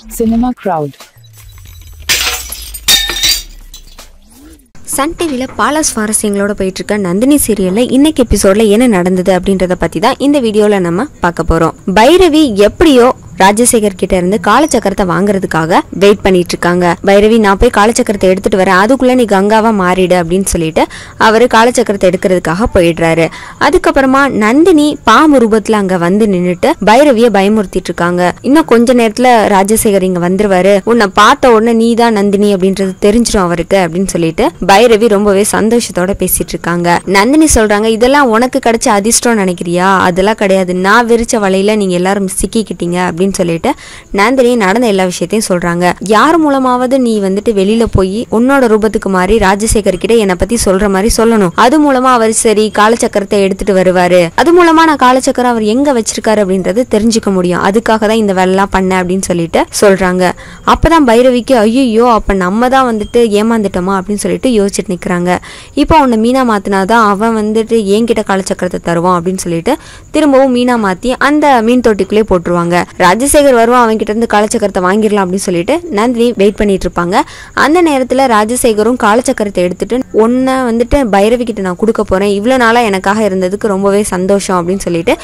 Cinema crowd Sun டிவியில் பல சுவாரஸ்யங்களோட போயிட்டு இருக்க நந்தினி சீரியலில் இன்னைக்கு எபிசோட்ல என்ன நடந்தது அப்படின்றத பற்றி தான் இந்த வீடியோவில் நம்ம பார்க்க போகிறோம் பைரவி எப்படியோ ராஜசேகர் கிட்ட இருந்து காலச்சக்கரத்தை வாங்குறதுக்காக வெயிட் பண்ணிட்டு இருக்காங்க. பைரவி நான் போய் காலச்சக்கரத்தை எடுத்துட்டு வரேன். அதுக்குள்ள நீ கங்காவா மாறிடு அப்படின்னு சொல்லிட்டு அவரு காலச்சக்கரத்தை எடுக்கிறதுக்காக போயிடுறாரு. அதுக்கப்புறமா நந்தினி பாம்பு ரூபத்துல அங்க வந்து நின்னுட்டு பைரவிய பயமுறுத்திட்டு இருக்காங்க. இன்னும் கொஞ்ச நேரத்துல ராஜசேகர் இங்க வந்துருவாரு. உன்னை பார்த்த உடனே நீ தான் நந்தினி அப்படின்றது தெரிஞ்சிடும் அவருக்கு அப்படின்னு சொல்லிட்டு பைரவி ரொம்பவே சந்தோஷத்தோட பேசிட்டு இருக்காங்க. நந்தினி சொல்றாங்க இதெல்லாம் உனக்கு கிடைச்ச அதிர்ஷ்டம் நினைக்கிறியா? அதெல்லாம் கிடையாது. நான் விரிச்ச வலையில நீங்க எல்லாரும் சிக்கிக்கிட்டீங்க அப்படின்னு சொல்லிட்டு நந்தினி நடந்த எல்லா விஷயத்தையும் சொல்றாங்க. யார் மூலமாவது நீ வந்துட்டு வெளியில போய் உன்னோட ரூபத்துக்கு மாறி ராஜசேகர் கிட்ட என்னை பத்தி சொல்ற மாதிரி சொல்லணும். அது மூலமா அவர் சரி காலச்சக்கரத்தை எடுத்துட்டு வருவாரு. அது மூலமா நான் காலச்சக்கரம் அவர் எங்க வச்சிருக்காரு அப்படின்றது தெரிஞ்சுக்க முடியும். அதுக்காக தான் இந்த வேலைலாம் பண்ண அப்படின்னு சொல்லிட்டு சொல்றாங்க. அப்பதான் பைரவிக்கு ஐயோ அப்ப நம்ம தான் வந்துட்டு ஏமாந்துட்டோமா? அப்படின்னு சொல்லிட்டு யோசிச்சுட்டு நிக்கிறாங்க. இப்போ உன்னை மீனா மாத்தினாதான் அவன் வந்துட்டு என்கிட்ட காலச்சக்கரத்தை தருவான் அப்படின்னு சொல்லிட்டு திரும்பவும் மீனா மாத்தி அந்த மீன் தொட்டிக்குள்ளே போட்டுருவாங்க. ராஜசேகர் வருவான் அவன்கிட்ட இருந்து காலச்சக்கரத்தை வாங்கிடலாம் அப்படின்னு சொல்லிட்டு நந்தினி வெயிட் பண்ணிட்டு இருப்பாங்க. அந்த நேரத்துல ராஜசேகரும் காலச்சக்கரத்தை எடுத்துட்டு ஒன்றை வந்துட்டு பைரவி கிட்ட நான் கொடுக்க போறேன். இவ்வளோ நாளாக எனக்காக இருந்ததுக்கு ரொம்பவே சந்தோஷம் அப்படின்னு சொல்லிட்டு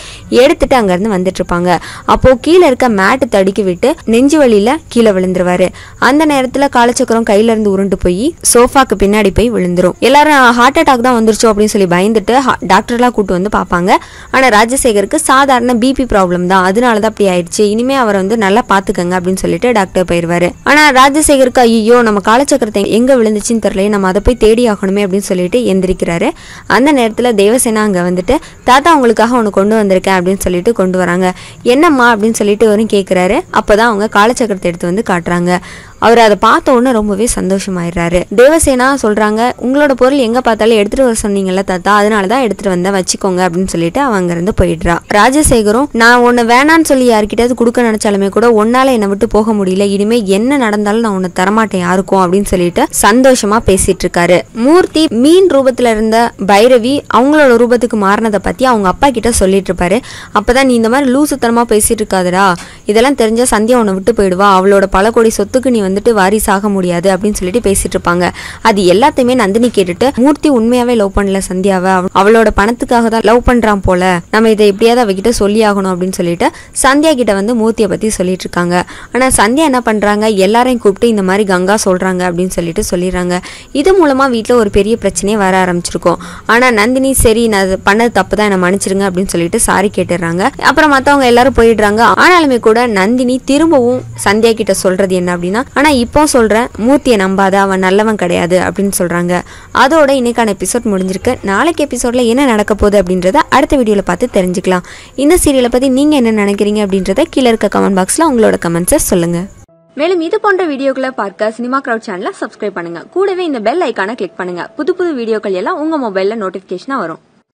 எடுத்துட்டு அங்கேருந்து வந்துட்டு இருப்பாங்க. அப்போ கீழே இருக்க மேட்டு தடுக்கி விட்டு நெஞ்சு வலியில கீழே விழுந்துருவாரு. அந்த நேரத்துல காலச்சக்கரம் கையில இருந்து உருண்டு போய் சோஃபாக்கு பின்னாடி போய் விழுந்துரும். எல்லாரும் ஹார்ட் அட்டாக் தான் வந்துருச்சோ? அப்படின்னு சொல்லி பயந்துட்டு டாக்டர்லாம் கூட்டு வந்து பார்ப்பாங்க. ஆனா ராஜசேகருக்கு சாதாரண பிபி ப்ராப்ளம் தான். அதனால தான் அப்படி ஆயிடுச்சு. இனிமே அவரை வந்து நல்லா பாத்துக்கங்க அப்படின்னு சொல்லிட்டு டாக்டர் போயிருவாரு. ஆனா ராஜசேகருக்கு ஐயோ நம்ம காலச்சக்கரத்தை எங்க விழுந்துச்சுன்னு தெரியல நம்ம அதை போய் தேடி ஆகணுமே அப்படின்னு சொல்லிட்டு எந்திரிக்கிறாரு. அந்த நேரத்துல தேவசேனா அங்க வந்துட்டு தாத்தா உங்களுக்காக ஒன்று கொண்டு வந்திருக்கேன் அப்படின்னு சொல்லிட்டு கொண்டு வராங்க. என்னம்மா? அப்படின்னு சொல்லிட்டு வரும் கேட்குறாரு அப்போதான் அவங்க காலச்சக்கரத்தை எடுத்து வந்து காட்டுறாங்க. அவர் அதை பார்த்த உடனே ரொம்பவே சந்தோஷமாயிடுறாரு. தேவசேனா சொல்றாங்க உங்களோட பொருள் எங்க பார்த்தாலும் எடுத்துட்டு வர சொன்னீங்கல்ல தாத்தா அதனால தான் எடுத்துட்டு வந்தேன் வச்சுக்கோங்க அப்படின்னு சொல்லிட்டு அவன் இருந்து போயிடுறா. ராஜசேகரும் நான் உன்னை வேணான்னு சொல்லி யார்கிட்டயாவது கொடுக்க நினைச்சாலுமே கூட உன்னால என்னை விட்டு போக முடியல. இனிமே என்ன நடந்தாலும் நான் உன்னை தரமாட்டேன் யாருக்கும் அப்படின்னு சொல்லிட்டு சந்தோஷமா பேசிட்டு இருக்காரு மூர்த்தி மீன் ரூபத்துல இருந்த பைரவி அவங்களோட ரூபத்துக்கு மாறினதை பத்தி அவங்க அப்பா கிட்ட சொல்லிட்டு இருப்பாரு அப்பதான் நீ இந்த மாதிரி லூசுத்தனமா பேசிட்டு இருக்காதடா இதெல்லாம் தெரிஞ்சால் சந்தியா உன்னை விட்டு போயிடுவா. அவளோட பல கோடி சொத்துக்கு நீ வந்துட்டு வாரிசாக முடியாது அப்படின்னு சொல்லிட்டு பேசிட்டு இருப்பாங்க அது எல்லாத்தையுமே நந்தினி கேட்டுட்டு மூர்த்தி உண்மையாவே லவ் பண்ணல சந்தியாவை? அவ- அவளோட பணத்துக்காக தான் லவ் பண்றான் போல. நம்ம இதை எப்படியாவது அவகிட்ட சொல்லி ஆகணும் அப்படின்னு சொல்லிட்டு சந்தியா கிட்ட வந்து மூர்த்தியை பத்தி சொல்லிட்டு இருக்காங்க ஆனா சந்தியா என்ன பண்றாங்க? எல்லாரையும் கூப்பிட்டு இந்த மாதிரி கங்கா சொல்றாங்க அப்படின்னு சொல்லிட்டு சொல்லிடுறாங்க. இது மூலமா வீட்டில் ஒரு பெரிய பிரச்சனையே வர ஆரம்பிச்சிருக்கும். ஆனா நந்தினி சரி நான் பண்ணது தப்பு தான் என்ன மன்னிச்சிருங்க அப்படின்னு சொல்லிட்டு சாரி கேட்டுடுறாங்க. அப்புறம் மத்தவங்க எல்லாரும் போயிடுறாங்க. ஆனாலுமே கூட நந்தினி திரும்பவும் சந்தியா கிட்ட சொல்றது என்ன அப்படின்னா ஆனா இப்போ சொல்றேன். மூர்த்தியை நம்பாத அவன் நல்லவன் கிடையாது அப்படின்னு சொல்றாங்க. அதோட இன்னைக்கான எபிசோட் முடிஞ்சிருக்கு. நாளைக்கு எபிசோட்ல என்ன நடக்க போகுது அப்படின்றத அடுத்த வீடியோல பார்த்து தெரிஞ்சுக்கலாம். இந்த சீரியலை பத்தி நீங்க என்ன நினைக்கிறீங்க அப்படின்றத கீழே இருக்க கமெண்ட் பாக்ஸ்ல உங்களோட கமெண்ட்ஸை சொல்லுங்க. மேலும் இது போன்ற வீடியோக்களை பார்க்க சினிமா கிரௌட் சேனலை சப்ஸ்கிரைப் பண்ணுங்க. கூடவே இந்த பெல் ஐக்கான கிளிக் பண்ணுங்க. புது புது வீடியோக்கள் எல்லாம் உங்க மொபைல்ல நோட்டிபிகேஷனா வரும்.